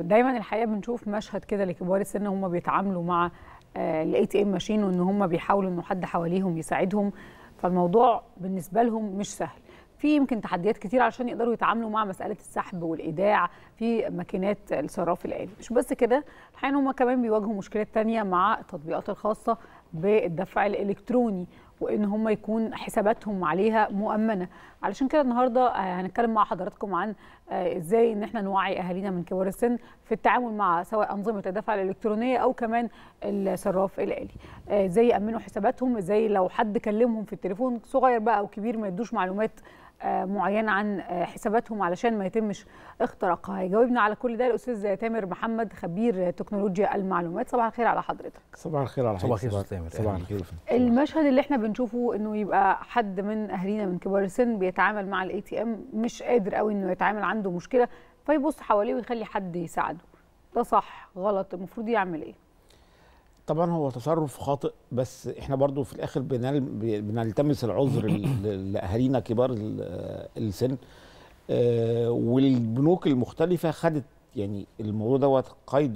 دايما الحقيقة بنشوف مشهد كده لكبار السن هم بيتعاملوا مع ال ATM machine وإن هم بيحاولوا إنه حد حواليهم يساعدهم. فالموضوع بالنسبة لهم مش سهل. في يمكن تحديات كتير عشان يقدروا يتعاملوا مع مسألة السحب والإيداع. في ماكينات الصراف الآلي. مش بس كده الحقيقة هم كمان بيواجهوا مشكلات تانية مع التطبيقات الخاصة بالدفع الإلكتروني. وإن هم يكون حساباتهم عليها مؤمنة. علشان كده النهارده هنتكلم مع حضراتكم عن إزاي إن إحنا نوعي أهالينا من كبار السن في التعامل مع سواء أنظمة الدفع الإلكترونية أو كمان الصراف الآلي. إزاي يأمنوا حساباتهم إزاي لو حد كلمهم في التليفون صغير بقى أو كبير ما يدوش معلومات معينة عن حساباتهم علشان ما يتمش اختراقها. هيجاوبنا على كل ده الأستاذ تامر محمد خبير تكنولوجيا المعلومات. صباح الخير على حضرتك. صباح الخير على صباح الخير تامر. صباح الخير. المشهد اللي إحنا بنشوفه إنه يبقى حد من أهالينا من كبار السن بيتعامل مع ال ATM مش قادر قوي إنه يتعامل عنده مشكلة فيبص حواليه ويخلي حد يساعده. ده صح غلط المفروض يعمل إيه؟ طبعا هو تصرف خاطئ بس إحنا برضو في الآخر بنل... بنلتمس العذر لأهالينا كبار السن آه والبنوك المختلفة خدت يعني الموضوع دوت قيد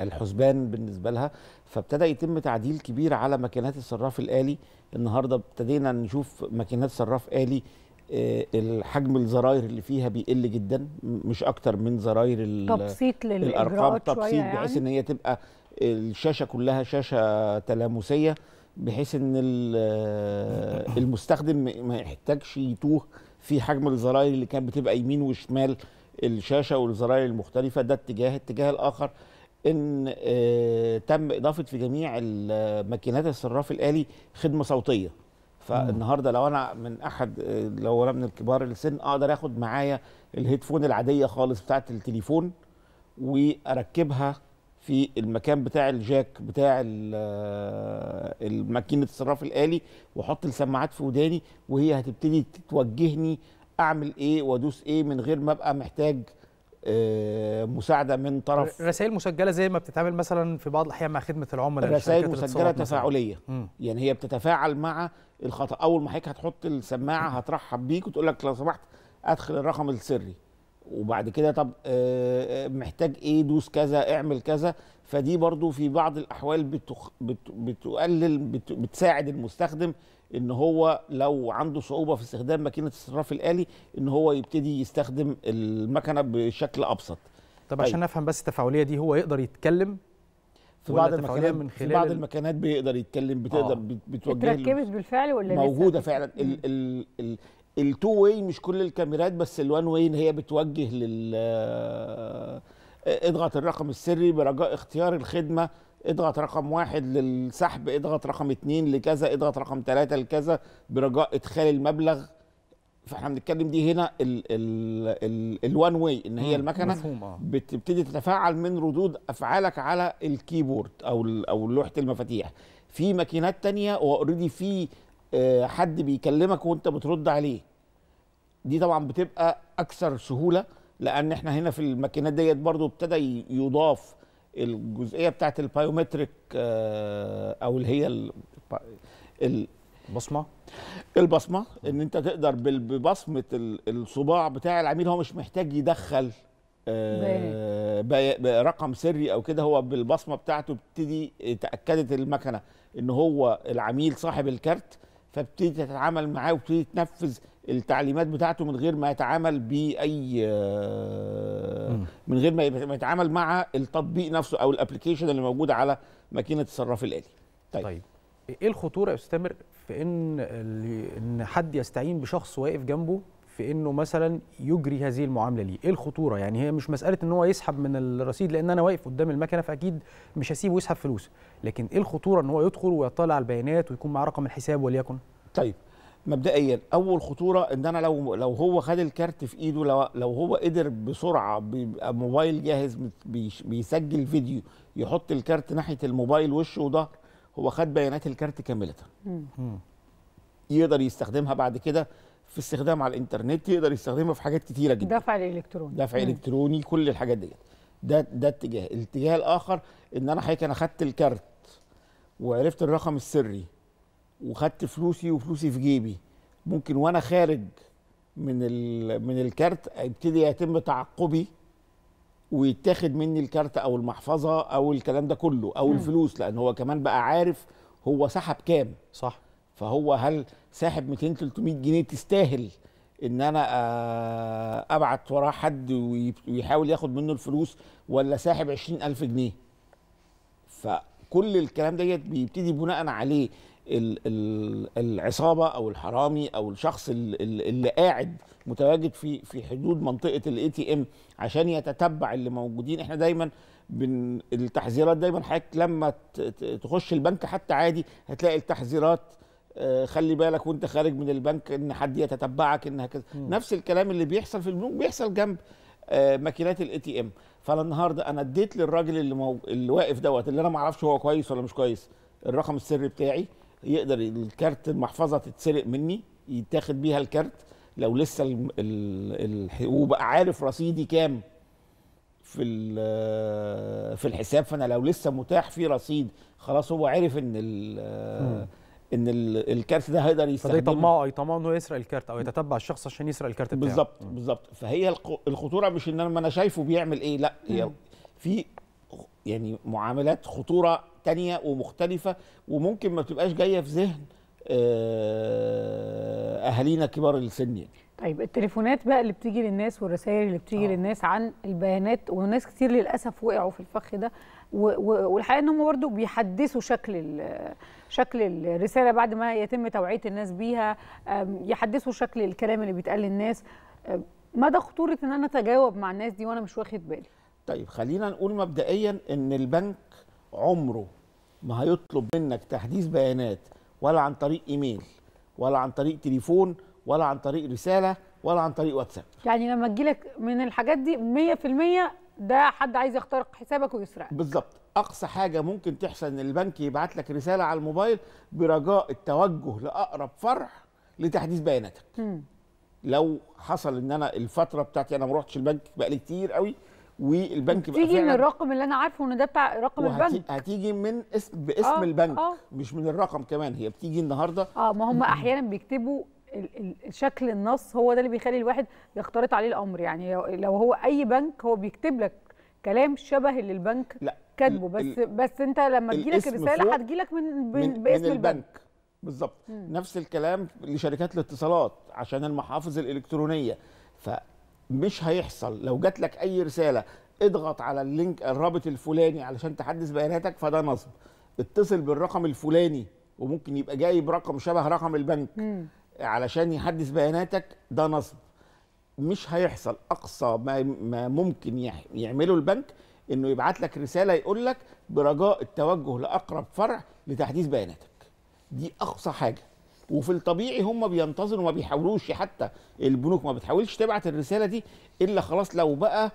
الحسبان بالنسبة لها فابتدى يتم تعديل كبير على ماكينات الصراف الآلي النهارده ابتدينا نشوف ماكينات صراف آلي آه الحجم الزراير اللي فيها بيقل جدا مش أكتر من زراير تبسيط الأرقام تبسيط يعني. بحيث إن هي تبقى الشاشة كلها شاشة تلامسية بحيث إن المستخدم ما يحتاجش يتوه في حجم الزراير اللي كانت بتبقى يمين وشمال الشاشة والزراير المختلفة. ده اتجاه الاتجاه الآخر إن تم إضافة في جميع ماكينات الصراف الآلي خدمة صوتية. فالنهاردة لو أنا من أحد لو أنا من الكبار السن أقدر آخد معايا ال headphone العادية خالص بتاعة التليفون وأركبها في المكان بتاع ال jack بتاع الماكينه الصراف الآلي وأحط السماعات في وداني وهي هتبتدي توجهني أعمل إيه وأدوس إيه من غير ما أبقى محتاج مساعدة من طرف. رسائل مسجلة زي ما بتتعامل مثلا في بعض الأحيان مع خدمة العملاء رسائل مسجلة تفاعلية. يعني هي بتتفاعل مع الخطأ. أول ما حضرتك هتحط السماعة هترحب بيك وتقول لك لو سمحت أدخل الرقم السري. وبعد كده طب محتاج إيه؟ دوس كذا اعمل كذا. فدي برضو في بعض الأحوال بتخ بت بتقلل بت بتساعد المستخدم إن هو لو عنده صعوبة في استخدام ماكينة الصراف الآلي إن هو يبتدي يستخدم المكنة بشكل أبسط. طب عشان أفهم بس التفاعلية دي هو يقدر يتكلم؟ في بعض المكانات من خلال في بعض المكانات بيقدر يتكلم بتقدر آه. بتوجه اتركبت بالفعل ولا موجودة فعلا. ال ال ال التو واي مش كل الكاميرات بس الوان واي هي بتوجه لل اضغط الرقم السري برجاء اختيار الخدمة اضغط رقم واحد للسحب اضغط رقم اتنين لكذا اضغط رقم ثلاثة لكذا برجاء ادخال المبلغ. فاحنا بنتكلم دي هنا الوان واي إن هي المكنة مفهوم. بتبتدي تتفاعل من ردود أفعالك على الكيبورد أو أو لوحة المفاتيح. في ماكينات تانية و already في حد بيكلمك وأنت بترد عليه. دي طبعا بتبقى أكثر سهولة لأن إحنا هنا في الماكينات ديت برضو ابتدى يضاف الجزئية بتاعت ال biometric أو اللي هي ال بصمه البصمة. إن أنت تقدر ببصمة الصباع بتاع العميل هو مش محتاج يدخل رقم سري أو كده هو بالبصمة بتاعته بتبتدي تأكدت المكنة إن هو العميل صاحب الكارت فبتبتدي تتعامل معاه وبتبتدي تنفذ التعليمات بتاعته من غير ما يتعامل بأي من غير ما يتعامل مع التطبيق نفسه أو الابلكيشن اللي موجود على ماكينة الصراف الآلي. طيب, طيب. إيه الخطورة يا أستاذ في إن إن حد يستعين بشخص واقف جنبه في إنه مثلا يجري هذه المعاملة ليه؟ إيه الخطورة؟ يعني هي مش مسألة إن هو يسحب من الرصيد لأن أنا واقف قدام المكنة فأكيد مش هسيبه يسحب فلوس. لكن إيه الخطورة إن هو يدخل ويطلع على البيانات ويكون معاه رقم الحساب وليكن؟ طيب. مبدئيا أول خطورة إن أنا لو لو هو خد الكارت في إيده لو, لو هو قدر بسرعة بيبقى موبايل جاهز بيسجل فيديو يحط الكارت ناحية الموبايل وش وظهر هو خد بيانات الكارت كاملة. يقدر يستخدمها بعد كده في استخدام على الإنترنت يقدر يستخدمها في حاجات كتيرة جدا. دفع الإلكتروني. دفع إلكتروني كل الحاجات ديت. ده ده اتجاه. الاتجاه الآخر إن أنا حضرتك أنا خدت الكارت وعرفت الرقم السري. وخدت فلوسي وفلوسي في جيبي. ممكن وأنا خارج من من الكارت يبتدي يتم تعقبي ويتاخد مني الكارت أو المحفظة أو الكلام ده كله أو الفلوس لأن هو كمان بقى عارف هو سحب كام. صح. فهو هل ساحب 200 300 جنيه تستاهل إن أنا آه، أبعت وراه حد وي- ويحاول ياخد منه الفلوس ولا ساحب 20000 جنيه؟ فكل الكلام ديت بيبتدي بناء عليه ال- ال- العصابة أو الحرامي أو الشخص ال- ال- اللي قاعد متواجد في في حدود منطقة ال ATM عشان يتتبع اللي موجودين. إحنا دايما بن التحذيرات دايما حضرتك لما تخش البنك حتى عادي هتلاقي التحذيرات آه، خلي بالك وأنت خارج من البنك إن حد يتتبعك إن هكذا. نفس الكلام اللي بيحصل في البنوك بيحصل جنب آه، ماكينات ال ATM فانا النهارده أنا اديت للراجل اللي مو... اللي واقف دوت اللي أنا ما أعرفش هو كويس ولا مش كويس الرقم السري بتاعي يقدر الكارت المحفظة تتسرق مني يتاخد بيها الكارت لو لسه ال... ال... ال... وبقى عارف رصيدي كام في في الحساب فانا لو لسه متاح فيه رصيد خلاص هو عرف ان إن ال- الكارت ده هيقدر يستخدمه. يطمعه يطمعه إنه يسرق الكارت أو يتتبع الشخص عشان يسرق الكارت بتاعه. بالظبط بالظبط. فهي الخطورة مش إن أنا ما أنا شايفه بيعمل إيه لأ هي في يعني معاملات خطورة تانية ومختلفة وممكن ما بتبقاش جاية في ذهن أهالينا كبار السن يعني. طيب التليفونات بقى اللي بتيجي للناس والرسائل اللي بتيجي آه. للناس عن البيانات وناس كتير للأسف وقعوا في الفخ ده والحقيقة إن هم برضه بيحدثوا شكل شكل الرسالة بعد ما يتم توعية الناس بيها يحدثوا شكل الكلام اللي بيتقال للناس. مدى خطورة إن أنا أتجاوب مع الناس دي وأنا مش واخد بالي. طيب خلينا نقول مبدئيا إن البنك عمره ما هيطلب منك تحديث بيانات ولا عن طريق إيميل ولا عن طريق تليفون ولا عن طريق رسالة ولا عن طريق واتساب. يعني لما تجيلك من الحاجات دي 100% ده حد عايز يخترق حسابك ويسرقك. بالظبط. أقصى حاجة ممكن تحصل إن البنك يبعت لك رسالة على الموبايل برجاء التوجه لأقرب فرع لتحديث بياناتك. مم. لو حصل إن أنا الفترة بتاعتي أنا ما روحتش البنك بقالي كتير قوي والبنك تيجي من الرقم اللي أنا عارفه إن ده بتاع رقم وهتي- البنك. هتيجي من اسم باسم آه، البنك آه. مش من الرقم كمان هي بتيجي النهارده. آه ما هم أحيانا بيكتبوا شكل النص هو ده اللي بيخلي الواحد يختلط عليه الأمر. يعني لو- هو أي بنك هو بيكتب لك كلام شبه اللي البنك لا كاتبه. ال- بس بس أنت لما تجيلك الرساله هتجيلك من, من, باسم من البنك, البنك. بالظبط. نفس الكلام لشركات الاتصالات عشان المحافظ الإلكترونية. فمش هيحصل. لو جات لك أي رسالة اضغط على اللينك الرابط الفلاني علشان تحدث بياناتك فده نصب. اتصل بالرقم الفلاني وممكن يبقى جايب رقم شبه رقم البنك. مم. علشان يحدث بياناتك ده نصب. مش هيحصل. أقصى ما, ما ممكن يعمله البنك إنه يبعت لك رسالة يقول لك برجاء التوجه لأقرب فرع لتحديث بياناتك. دي أقصى حاجة. وفي الطبيعي هم بينتظروا ما بيحاولوش حتى البنوك ما بتحاولش تبعت الرسالة دي إلا خلاص لو بقى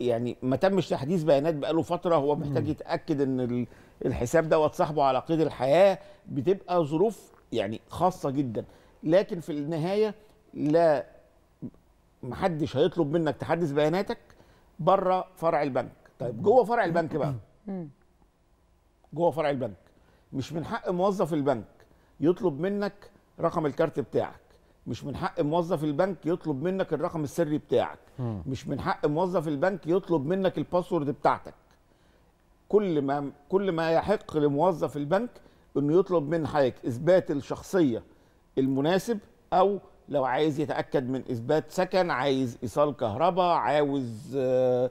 يعني ما تمش تحديث بيانات بقاله فترة هو محتاج يتأكد إن ال- الحساب دوت صاحبه على قيد الحياة بتبقى ظروف يعني خاصة جدا. لكن في النهاية لا محدش هيطلب منك تحدث بياناتك بره فرع البنك. طيب جوه فرع البنك بقى. جوه فرع البنك. مش من حق موظف البنك يطلب منك رقم الكارت بتاعك. مش من حق موظف البنك يطلب منك الرقم السري بتاعك. مم. مش من حق موظف البنك يطلب منك الباسورد بتاعتك. كل ما كل ما يحق لموظف البنك إنه يطلب من حضرتك إثبات الشخصية المناسب أو لو عايز يتأكد من إثبات سكن عايز إيصال كهرباء عاوز آه،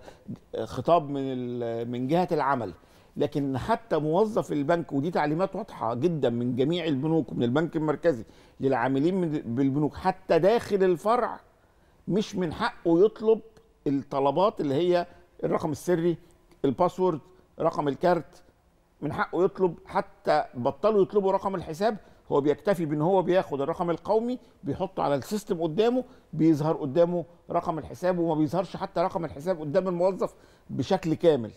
خطاب من من جهة العمل. لكن حتى موظف البنك ودي تعليمات واضحة جدا من جميع البنوك ومن البنك المركزي للعاملين بالبنوك حتى داخل الفرع مش من حقه يطلب الطلبات اللي هي الرقم السري ال password رقم الكارت من حقه يطلب حتى بطلوا يطلبوا رقم الحساب هو بيكتفي بإن هو بياخد الرقم القومي بيحطه على ال system قدامه بيظهر قدامه رقم الحساب وما بيظهرش حتى رقم الحساب قدام الموظف بشكل كامل.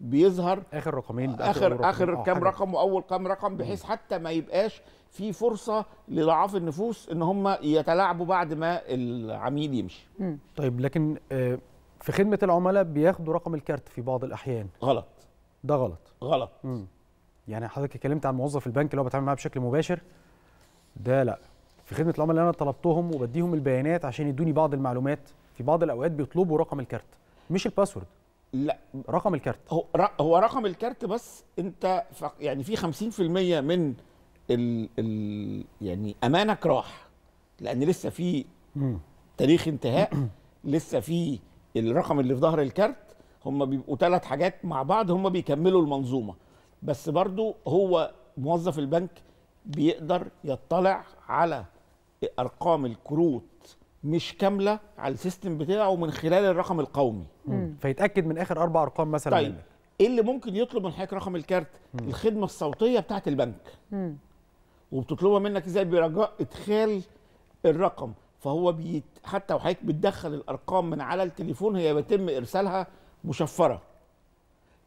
بيظهر آخر رقمين آخر آخر آه، كام حاجة. رقم وأول كام رقم بحيث حتى ما يبقاش في فرصة لضعاف النفوس إن هم يتلاعبوا بعد ما العميل يمشي. طيب لكن آه، في خدمة العملاء بياخدوا رقم الكارت في بعض الأحيان. غلط. ده غلط. غلط. مم. يعني حضرتك اتكلمت عن موظف البنك اللي هو بتعامل معاه بشكل مباشر؟ ده لا. في خدمة العملاء اللي أنا طلبتهم وبديهم البيانات عشان يدوني بعض المعلومات في بعض الأوقات بيطلبوا رقم الكارت مش ال password. لا. رقم الكارت. هو هو رقم الكارت بس أنت يعني في 50% من ال ال يعني أمانك راح لأن لسه في تاريخ انتهاء لسه في الرقم اللي في ظهر الكارت هم بيبقوا ثلاث حاجات مع بعض هم بيكملوا المنظومة. بس برضو هو موظف البنك بيقدر يطلع على أرقام الكروت مش كاملة على ال system بتاعه من خلال الرقم القومي. فيتأكد من آخر أربع أرقام مثلا طيب منك. إيه اللي ممكن يطلب من حضرتك رقم الكارت؟ الخدمة الصوتية بتاعت البنك. وبتطلبها منك إزاي؟ برجاء إدخال الرقم. فهو بيت حتى وحضرتك بتدخل الأرقام من على التليفون هي بيتم إرسالها مشفرة.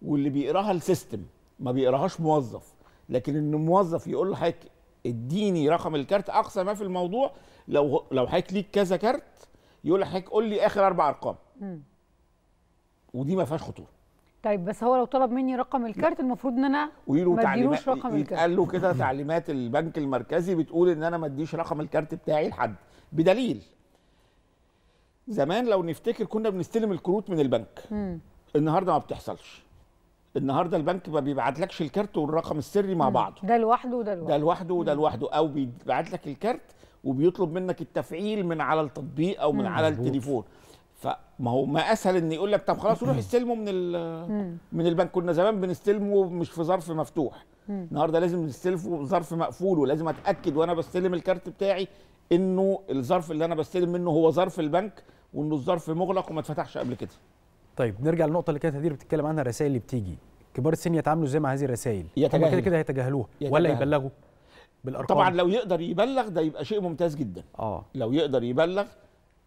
واللي بيقراها ال system. ما بيقراهاش موظف لكن إن موظف يقول لحضرتك إديني رقم الكارت أقصى ما في الموضوع لو لو حضرتك ليك كذا كارت يقول لحضرتك قول لي آخر أربع أرقام. ودي ما فيهاش خطورة. طيب بس هو لو طلب مني رقم الكارت المفروض إن أنا ما أديلوش رقم الكارت. يتقال له كده تعليمات البنك المركزي بتقول إن أنا ما أديش رقم الكارت بتاعي لحد. بدليل. زمان لو نفتكر كنا بنستلم الكروت من البنك. النهارده ما بتحصلش. النهارده البنك ما بيبعتلكش الكارت والرقم السري مع بعض ده لوحده وده ده لوحده لوحده وده لوحده. أو بيبعت لك الكارت وبيطلب منك التفعيل من على التطبيق أو من على. التليفون. فما هو ما أسهل ان يقول لك طب خلاص روح استلمه من ال- من البنك. كنا زمان بنستلمه مش في ظرف مفتوح. النهارده لازم نستلمه في ظرف مقفول ولازم أتأكد وأنا بستلم الكارت بتاعي إنه الظرف اللي أنا بستلم منه هو ظرف البنك وإنه الظرف مغلق وما اتفتحش قبل كده. طيب نرجع للنقطة اللي كانت هدير بتتكلم عنها الرسائل اللي بتيجي. كبار السن يتعاملوا إزاي مع هذه الرسائل؟ هم يتجاهلوا. كده كده هيتجاهلوها. ولا. يبلغوا بالأرقام؟ طبعا لو يقدر يبلغ ده يبقى شيء ممتاز جدا. آه. لو يقدر يبلغ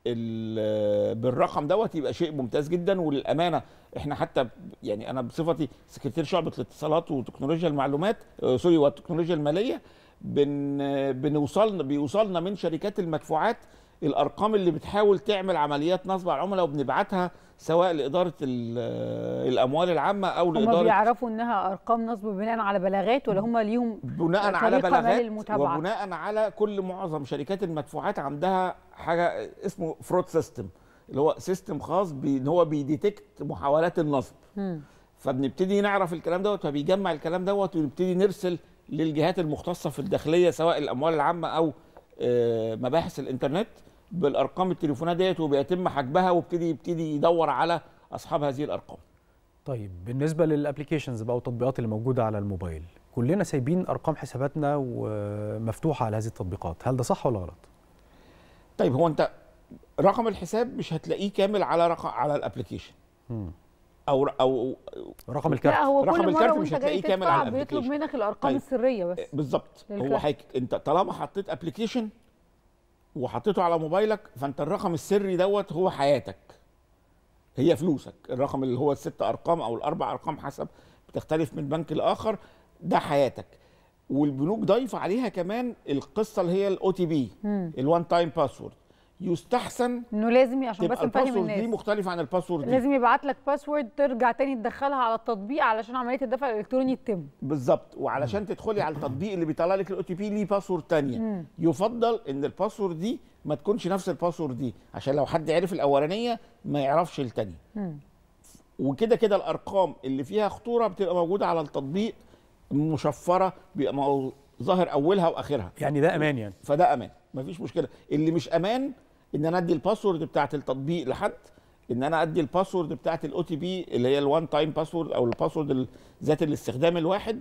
ال- بالرقم دوت يبقى شيء ممتاز جدا. وللامانه إحنا حتى يعني أنا بصفتي سكرتير شعبة الاتصالات وتكنولوجيا المعلومات آه، سوري والتكنولوجيا المالية بن بنوصلنا بيوصلنا من شركات المدفوعات الأرقام اللي بتحاول تعمل عمليات نصب على العملاء وبنبعتها سواء لإدارة ال- الأموال العامة أو هم لإدارة بيعرفوا إنها أرقام نصب بناء على بلاغات ولا هم ليهم بناء على بلاغات. وبناء على كل معظم شركات المدفوعات عندها حاجة اسمه fraud system اللي هو system خاص بان هو بي detect محاولات النصب. فبنبتدي نعرف الكلام دوت فبيجمع الكلام دوت ونبتدي نرسل للجهات المختصة في الداخلية سواء الأموال العامة أو مباحث الإنترنت بالأرقام التليفونات ديت وبيتم حجبها وابتدي يبتدي يدور على أصحاب هذه الأرقام. طيب بالنسبة لل applications بقى والتطبيقات اللي موجودة على الموبايل كلنا سايبين أرقام حساباتنا ومفتوحة على هذه التطبيقات هل ده صح ولا غلط؟ طيب هو أنت رقم الحساب مش هتلاقيه كامل على رقم على ال application. أو أو رقم لا الكارت. هو رقم كل الكارت مره مش وأنت جاي هتلاقيه كامل تدفع على بيطلب. منك الأرقام طيب. السرية بس. بالظبط. هو. حيك أنت طالما حطيت ابلكيشن وحطيته على موبايلك فأنت الرقم السري دوت هو حياتك. هي فلوسك. الرقم اللي هو الست أرقام أو الأربع أرقام حسب بتختلف من بنك لآخر ده حياتك. والبنوك ضايفة عليها كمان القصة اللي هي الاو تي بي الوان تايم باسورد يستحسن إنه لازم عشان بس نفهم ال password دي الناس. مختلفة عن ال password دي. لازم يبعت لك password ترجع تاني تدخلها على التطبيق علشان عملية الدفع الإلكتروني تتم. بالظبط. وعلشان تدخلي على التطبيق اللي بيطلع لك ال OTP ليه password تانية. يفضل إن ال password دي ما تكونش نفس ال password دي. عشان لو حد عرف الأولانية ما يعرفش التانية. وكده كده الأرقام اللي فيها خطورة بتبقى موجودة على التطبيق مشفرة بيبقى ظاهر أولها وآخرها. يعني ده أمان يعني. فده أمان. مفيش مشكلة. اللي مش أمان إن أنا أدي ال password بتاعت التطبيق لحد إن أنا أدي ال password بتاعت ال OTP اللي هي ال one time password أو ال password ال- ذات الاستخدام الواحد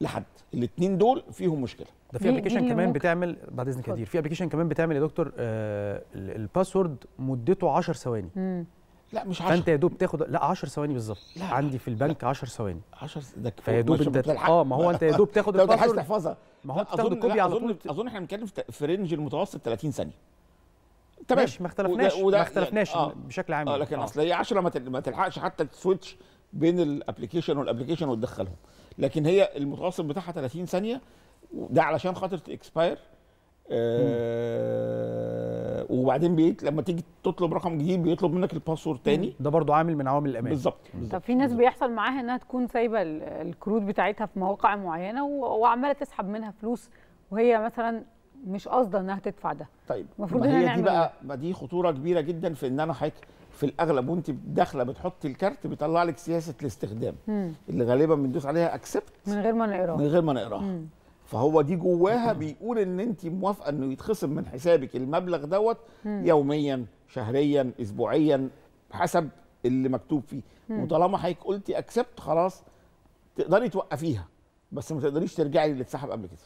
لحد الاثنين دول فيهم مشكلة ده في application كمان ممكن- بتعمل بعد اذنك يا. كتير في application كمان بتعمل يا دكتور آه ال- ال password مدته 10 ثواني مم. لا مش فأنت 10 يا دوب تاخد لا 10 ثواني بالظبط. عندي في البنك 10 ثواني 10 ده كفاية. فيا دوب أنت. آه ما هو أنت يا دوب تاخد لو عايز ال password تحفظها ما هو انت ال copy على طول أظن إحنا بنتكلم في- في range المتوسط 30 ثانية ماشي ما اختلفناش ما اختلفناش يعني- آه. بشكل عام آه يعني. لكن أصل هي 10 ما تل- ما تلحقش حتى ت switch بين ال application وال application وتدخلهم. لكن هي المتوسط بتاعها 30 ثانية ده علشان خاطر ت expire آه وبعدين بيت لما تيجي تطلب رقم جديد بيطلب منك ال password تاني. ده برضو عامل من عوامل الأمان. بالظبط. طب في ناس. بيحصل معاها إنها تكون سايبة ال- الكروت بتاعتها في مواقع معينة وعمالة تسحب منها فلوس وهي مثلا مش قاصده إنها تدفع ده. طيب المفروض ما هي دي بقى ما دي خطورة كبيرة جدا في إن أنا حضرتك في الأغلب وأنت داخلة بتحطي الكارت بيطلع لك سياسة الاستخدام. مم. اللي غالبا بندوس عليها اكسبت من غير ما من نقراه غير ما نقراها. فهو دي جواها بيقول إن أنت موافقة إنه يتخصم من حسابك المبلغ دوت يوميا شهريا اسبوعيا حسب اللي مكتوب فيه. وطالما حضرتك قلتي اكسبت خلاص تقدري توقفيها بس ما تقدريش ترجعي للي اتسحب قبل كده.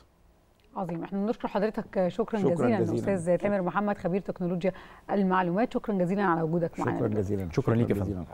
عظيم. إحنا بنشكر حضرتك شكرا, شكراً جزيلا, جزيلاً. أستاذ تامر محمد خبير تكنولوجيا المعلومات. شكرا جزيلا على وجودك معنا. شكرا جزيلا. شكراً ليك يا فندم.